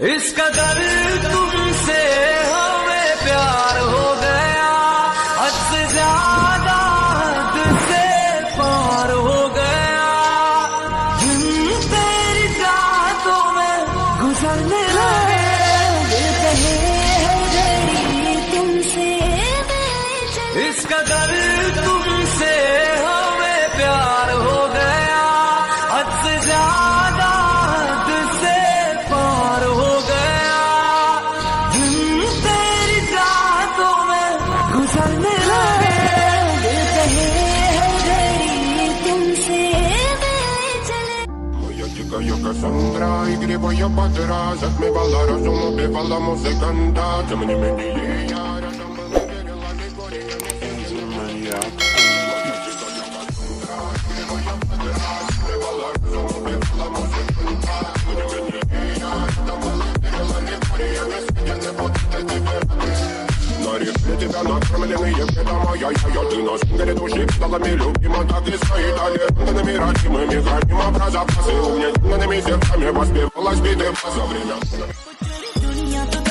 इस कदर तुमसे हमें प्यार हो गया। हद से ज़्यादा हद से पार हो गया। दिन तेरी रातों में गुजरने लगे तुमसे। इस कदर तुमसे музика, яка сандра І грібоє подра, затмівала разум, убивала музиканта Тим не мені я разом була, вірила, не горі, я не сильна паре Тебя накормленные педом, а я, я, я Ты нас грядущий педалами любима Так и свои дали ранданными родимыми Храним образа пасы У меня ранданными сердцами Воспевалась биты за время Потерять